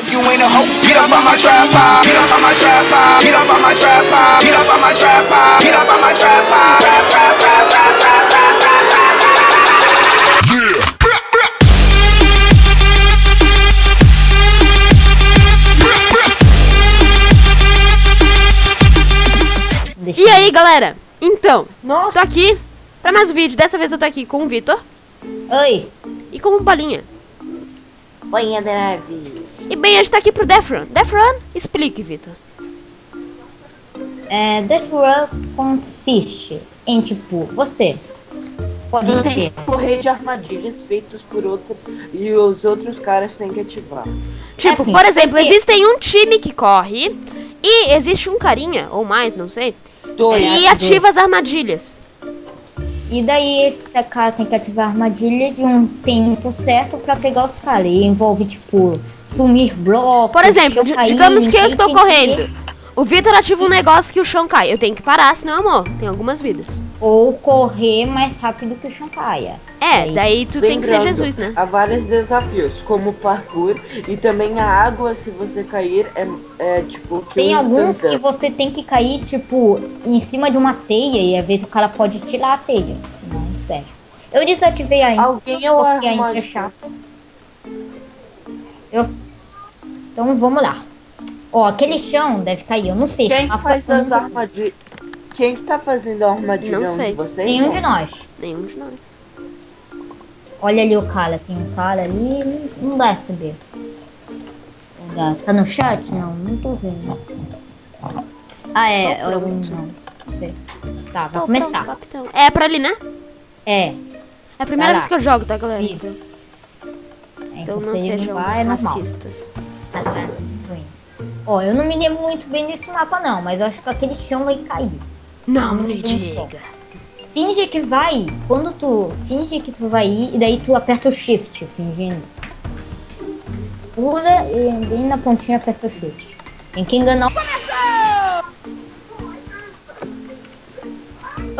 If you ain't a hoe, get up on my. Get up on my. Get up on my. Get up on my. Get up on my trap. Trap, trap, trap, trap, trap, trap, trap, trap. Yeah. E aí, galera? Então, tô Nossa, aqui pra mais um vídeo. Dessa vez eu tô aqui com o Vitor Oi. e com o Bolinha. Banha da neve. E bem, a gente tá aqui pro Death Run. Death Run, explique, Vitor. É, Death Run consiste em, tipo, você pode Você tem ser... que correr de armadilhas feitas por outro e os outros caras têm que ativar. Tipo, assim, por exemplo, porque- existem um time que corre e existe um carinha, ou mais, não sei, Dois. e É, ativa as armadilhas. E daí esse cara tem que ativar a armadilha de um tempo certo pra pegar os caras. E envolve, tipo, sumir blocos... Por exemplo, cair, digamos que eu estou correndo. O Vitor ativa um negócio que o chão cai. Eu tenho que parar, senão eu morro. Tem algumas vidas. Ou correr mais rápido que o chão caia. É, Aí- daí tu tem que ser Jesus, né? Há vários desafios, como parkour e também a água, se você cair, é, é tipo que Tem um alguns que você tem que cair, tipo, em cima de uma teia e às vezes o cara pode tirar a teia. Não, pera. Eu desativei ainda. Alguém é o porque a intro é chata. Eu... Então vamos lá. Ó, aquele chão deve cair, eu não sei. Quem se que tá faz as armadilhas? Quem que tá fazendo a armadilha Não sei. vocês? Nenhum Não. de nós. Nenhum de nós. Olha ali o cara, tem um cara ali, não dá. Não dá. Tá no chat? Não, não tô vendo. Ah, é, pronto. não. Não sei. Tá, vai começar. pronto, capitão. É pra ali, né? É, É a primeira vez que eu jogo, tá, galera? Então então não sejam vai, é racistas. Ó, eu não me lembro muito bem desse mapa não, mas eu acho que aquele chão vai cair. Não me diga. Finge que vai, quando tu finge que tu vai ir, e daí tu aperta o shift, fingindo. Pula e bem na pontinha aperta o shift. Tem que enganar o...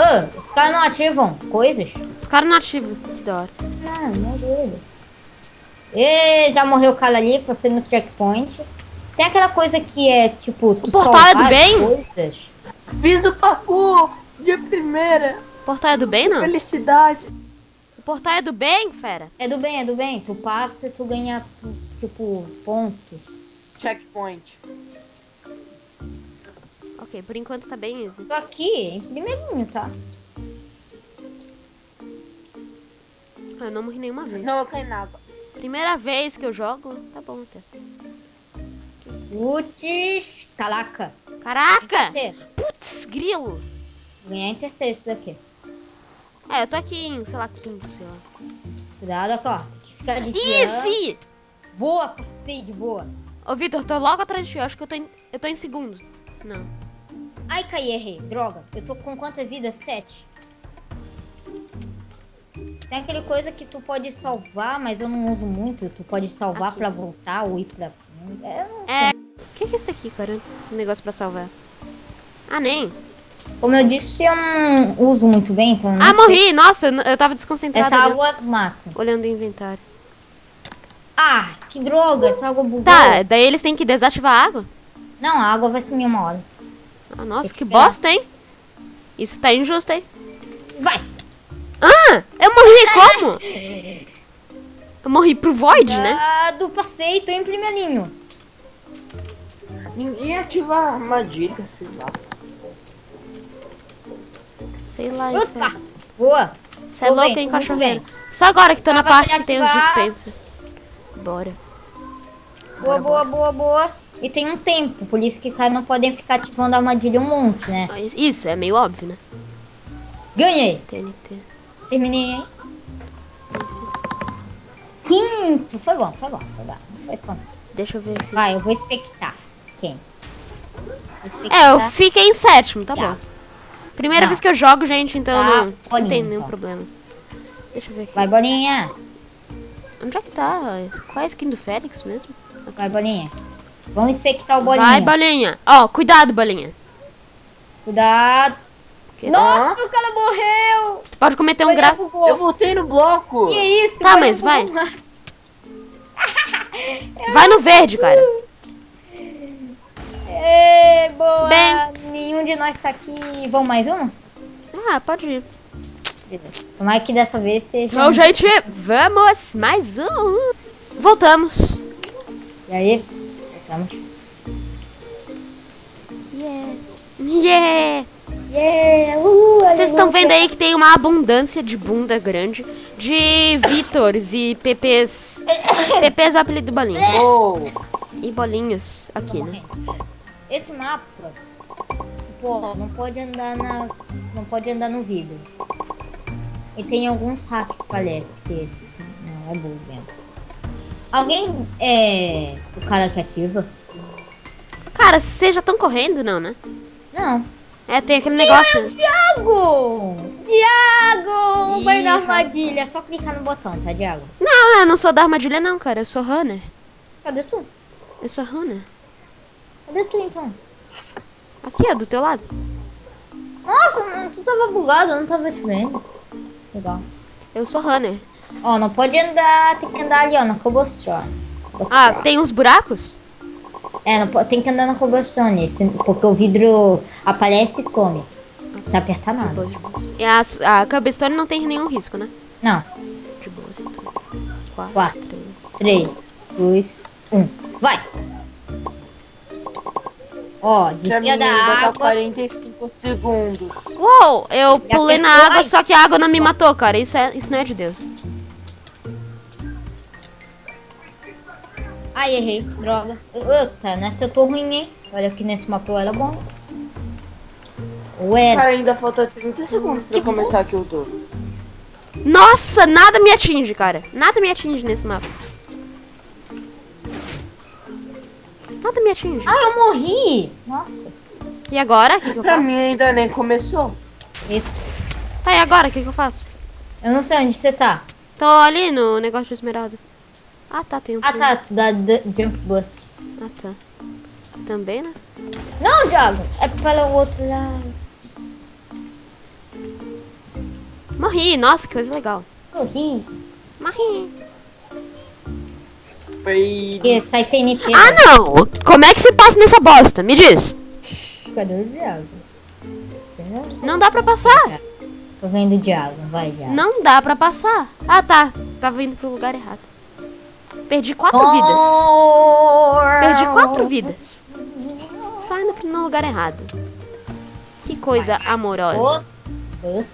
Ô, os caras não ativam coisas? Os caras não ativam. Que da hora. Não, não é dele. E já morreu o cara ali, você no checkpoint. Tem aquela coisa que é tipo. Tu portal é do bem? Coisas. Fiz o parkour de primeira. O portal é do bem, não? Felicidade. O portal é do bem, fera? É do bem, é do bem. Tu passa e tu ganha, tipo, pontos. Checkpoint. Ok, por enquanto tá bem easy. Tô aqui, em primeirinho, tá? Ah, Eu não morri nenhuma vez. Não, eu caí na água. Primeira vez que eu jogo, tá bom até. Putz, caraca. Caraca! Grilo! Vou ganhar em terceiro isso daqui. É, eu tô aqui em, sei lá, quinto, sei lá. Cuidado. Tem que ficar desviando. Boa, passei de boa. Ô, Vitor, tô logo atrás de ti. Eu acho que eu tô em, eu tô em segundo. Não. Ai, caí, errei. Droga. Eu tô com quantas vidas? Sete. Tem aquele coisa que tu pode salvar, mas eu não uso muito. Tu pode salvar Aqui. pra voltar ou ir pra. É, É. O que, que é isso daqui, cara? Um negócio pra salvar. Ah, nem. Como eu disse, eu não uso muito bem, então. Ah, sei. morri! Nossa, eu, tava desconcentrada. Essa olhando- água mata. Olhando o inventário. Ah, que droga, essa água bugou. Tá, daí eles têm que desativar a água? Não, a água vai sumir uma hora. Ah, nossa, que esperar. bosta, hein? Isso tá injusto, hein? Vai! Ah, eu morri como? Eu morri pro Void, né? Ah, do passei, tô em primeirinho. Ninguém ativa a armadilha, sei lá. Sei lá, Opa! inferno. Boa! Você é louco, hein, cachorreiro? Só agora que tô na Tava parte que tem os dispensa. Bora. Boa, boa, boa, boa. E tem um tempo, por isso que cara não podem ficar ativando a armadilha um monte, né? Isso, é meio óbvio, né? Ganhei! TNT. Terminei, hein? Quinto! Foi bom, foi bom, foi bom. Foi bom. Deixa eu ver aqui. Vai, eu vou expectar. Quem? Vou É, eu expectar. fiquei em sétimo, tá Tá. bom. Primeira Não. vez que eu jogo, gente, então Tá, não, bolinha, tem nenhum então. problema. Deixa eu ver aqui. Vai, bolinha! Onde é que tá? Qual é a skin do Félix mesmo? Vai, bolinha. Vamos expectar o bolinha. Vai, bolinha. Ó, cuidado, bolinha. Cuidado. Que- Nossa, o cara morreu! Tu pode cometer um grave. Eu voltei no bloco. Que isso? Tá, mas vai. Vai no verde, cara. de nós tá aqui. Vamos mais uma? Ah, pode ir. Beleza. Tomara que dessa vez seja. Então, gente, vamos. Mais um. Voltamos. E aí? Vamos. Yeah. Yeah. Yeah! Uhul, Vocês estão vendo aí que tem uma abundância de bunda grande de Vitors e PPs. PPs é o apelido do bolinho. Oh, E bolinhos aqui, né? Esse mapa, pô, não pode andar na. Não pode andar no vidro. E tem alguns hacks, parece que. Não, é burro mesmo. Alguém é. O cara que ativa? Cara, vocês já estão correndo, não, né? Não. É, tem aquele negócio. Diago! Diago! Vai Ih, na rapaz. armadilha. É só clicar no botão, tá, Diago? Não, eu não sou da armadilha, não, cara. Eu sou runner. Cadê tu? Eu sou runner. Cadê tu então? Aqui, ó, do teu lado. Nossa, não- tu tava bugado, eu não tava te vendo. Legal. Eu sou runner. Ó, não pode andar, tem que andar ali, ó, na cobblestone. Ah, tem uns buracos? É, não pode, tem que andar na cobblestone, se- porque o vidro aparece e some. Não tá apertar nada. E a, a Cobblestone não tem nenhum risco, né? Não, De boas, então. Quatro. Quatro. três. 3, 2, 1, vai! Ó, me da água. 45 segundos. Uou, eu Já pulei na água, Ai. só que a água não me matou, cara. Isso, é, isso não é de Deus. Ai, errei, droga. Eita, nessa eu tô ruim, hein? Olha que nesse mapa eu era bom. Ué, Cara, ainda falta 30 segundos pra Que começar aqui o tour. Nossa, nada me atinge, cara. Nada me atinge nesse mapa. Nada me atinge. ai, eu morri! Nossa. E agora? O que, que eu Pra faço? mim ainda nem começou. Eita. Tá, e agora? O que, que eu faço? Eu não sei onde você tá. Tô ali no negócio de esmeralda. Ah, tá, tem um. Ah, tá, tu dá jump bust. Ah, tá. Também, né? Não, Thiago, é para o outro lado. Morri, nossa, que coisa legal. Corri. Morri. Foi. Porque sai TNT. Ah, não! Como é que se passa nessa bosta? Me diz. Cadê o Thiago? Não dá pra passar. Tô vendo o Thiago, vai, Thiago. Não dá pra passar. Ah, tá. Tava indo pro lugar errado. Perdi quatro vidas. Perdi quatro vidas. Só indo pro- no lugar errado. Que coisa amorosa. Bust. Bust.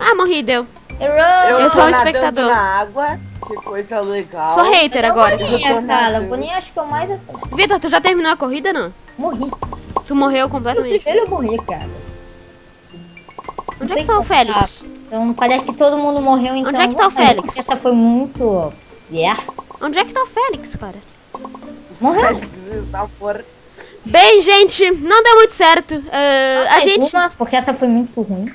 Ah, morri, deu. Errou. Eu tô sou um espectador. na água. Que coisa legal. Sou hater agora. Boninha, Eu cara. Boninha acho que eu mais Vitor, tu já terminou a corrida, não? morri. Tu morreu completamente. Primeiro eu morri, cara. Onde é que tá o Félix? Então parece que todo mundo morreu, então. é que tá o Félix? Essa foi muito. Yeah. Onde é que tá o Félix, cara? Morreu. Félix está morto. Bem, gente, não deu muito certo. Ah, a gente. uma, porque essa foi muito ruim.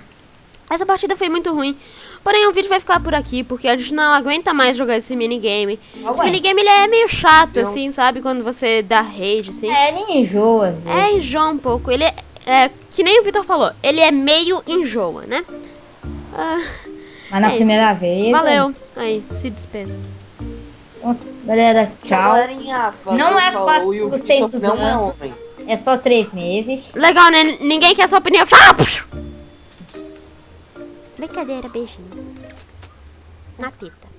Essa partida foi muito ruim. Porém, o vídeo vai ficar por aqui, porque a gente não aguenta mais jogar esse minigame. Esse Aguenta. minigame ele é meio chato, Não. assim, sabe? Quando você dá rage, assim. É, ele enjoa. É, enjoa um pouco. Ele é, é, que nem o Vitor falou, ele é meio enjoa, né? Ah, Mas na é isso. primeira vez. valeu. Aí, se despesa. Galera, tchau. Galerinha, Não é falou, e o 400 Vitor não é anos. É só três meses. Legal, né? Ninguém quer sua opinião. Brincadeira, beijinho. Na teta.